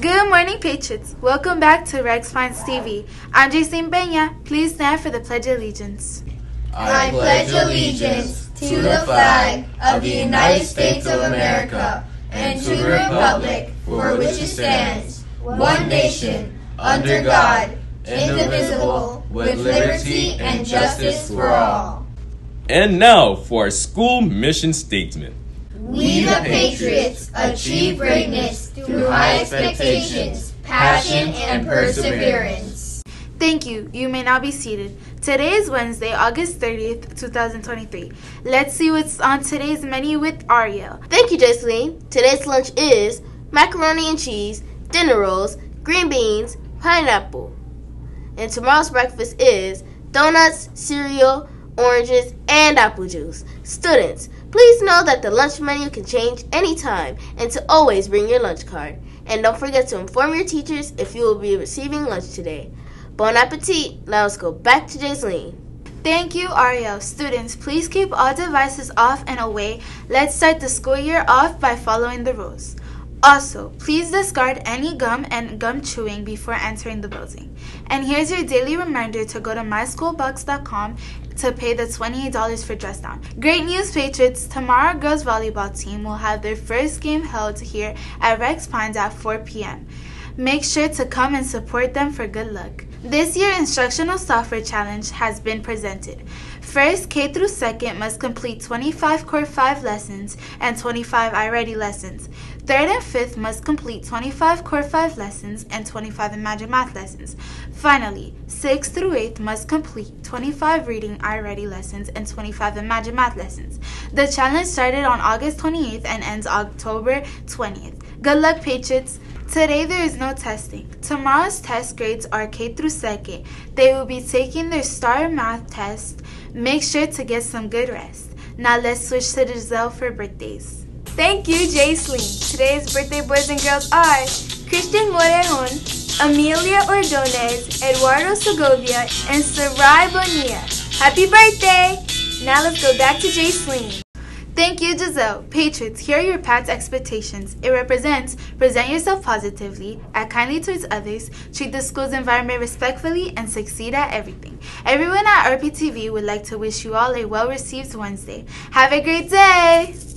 Good morning, Patriots. Welcome back to Rex Pines TV. I'm Jason Peña. Please stand for the Pledge of Allegiance. I pledge allegiance to the flag of the United States of America and to the republic for which it stands, one nation, under God, indivisible, with liberty and justice for all. And now for our school mission statement. We the Patriots achieve greatness through high expectations, passion, and perseverance. Thank you. You may now be seated. Today is Wednesday, August 30th, 2023. Let's see what's on today's menu with Ariel. Thank you, Jocelyn. Today's lunch is macaroni and cheese, dinner rolls, green beans, pineapple. And tomorrow's breakfast is donuts, cereal, oranges, and apple juice. Students, please know that the lunch menu can change anytime and to always bring your lunch card. And don't forget to inform your teachers if you will be receiving lunch today. Bon appetit! Now let's go back to Jaceline. Thank you, Ariel. Students, please keep all devices off and away. Let's start the school year off by following the rules. Also, please discard any gum and gum chewing before entering the building. And here's your daily reminder to go to myschoolbucks.com to pay the $28 for dress down. Great news, Patriots! Tomorrow, girls volleyball team will have their first game held here at Rex Pines at 4 p.m. Make sure to come and support them for good luck. This year instructional software challenge has been presented. First, K through second must complete 25 Core 5 lessons and 25 iReady lessons. Third and fifth must complete 25 Core 5 lessons and 25 Imagine Math lessons. Finally, 6th through 8th must complete 25 Reading iReady lessons and 25 Imagine Math lessons. The challenge started on August 28th and ends October 20th. Good luck, Patriots! Today there is no testing. Tomorrow's test grades are K through second. They will be taking their STAR math test. Make sure to get some good rest. Now let's switch to Giselle for birthdays. Thank you, Jaceline. Today's birthday boys and girls are Christian Morejon, Amelia Ordonez, Eduardo Segovia, and Sarai Bonilla. Happy birthday! Now let's go back to Jaceline. Thank you, Giselle. Patriots, here are your PAT's expectations. It represents present yourself positively, act kindly towards others, treat the school's environment respectfully, and succeed at everything. Everyone at RPTV would like to wish you all a well received Wednesday. Have a great day!